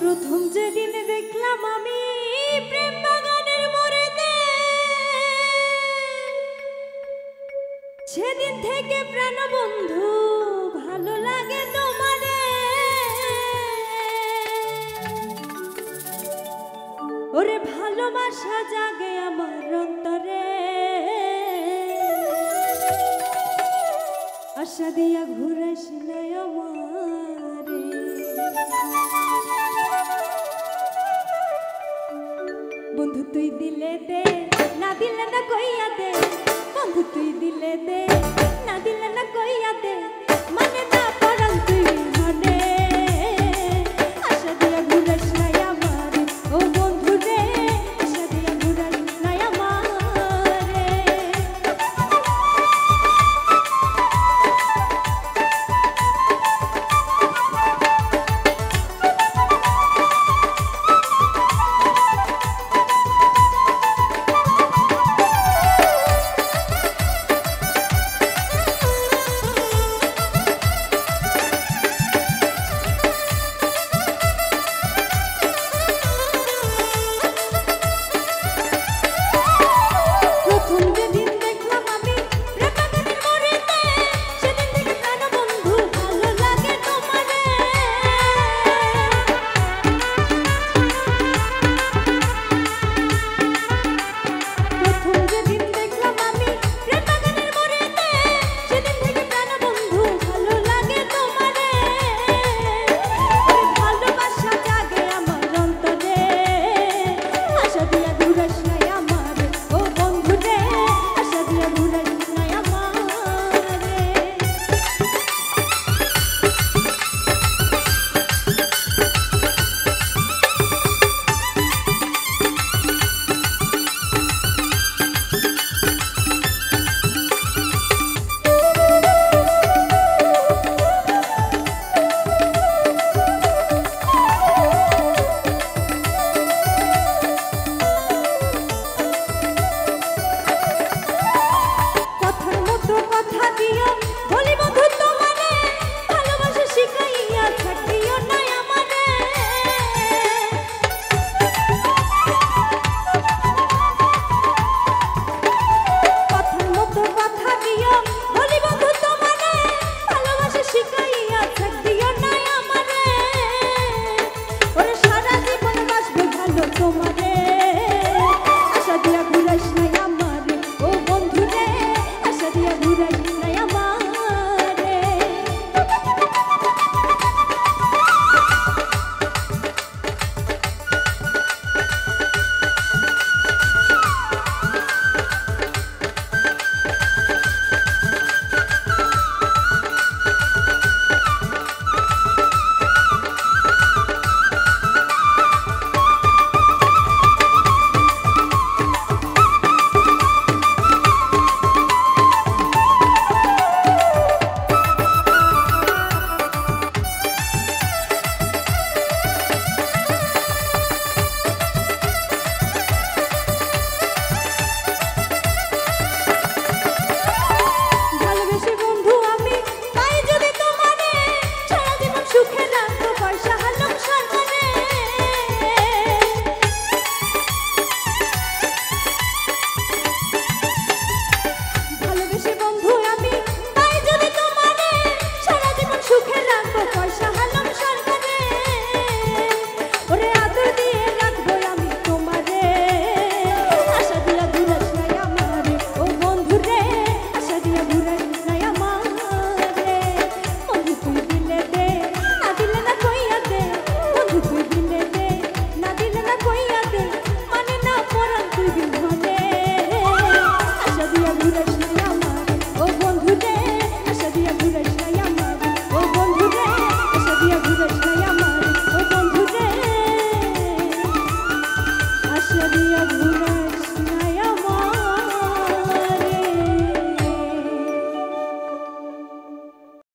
প্রথম যেদিন দেখলাম আমি প্রেম বাগানের মোড়েতে। সেদিন থেকে প্রাণ বন্ধু ভালো লাগে ওরে ভালোবাসা জাগে আমার অন্তরে। আশা দিয়া ঘুরাইস নাই আমারে। তুই দিলে দে না দিলে না কইয়া দে। বন্ধু তুই দিলে দে।